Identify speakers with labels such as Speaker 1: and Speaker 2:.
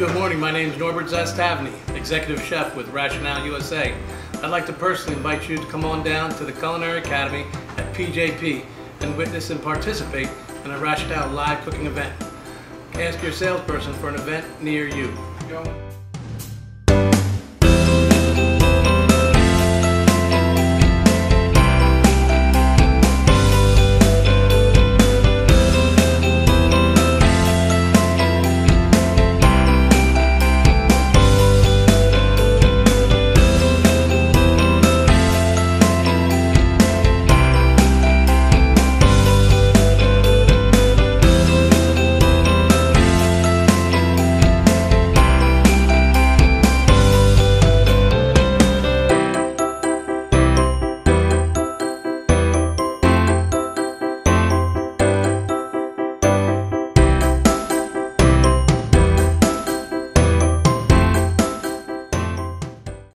Speaker 1: Good morning, my name is Norbert Zastavny, Executive Chef with Rational USA. I'd like to personally invite you to come on down to the Culinary Academy at PJP and witness and participate in a Rational live cooking event. Ask your salesperson for an event near you.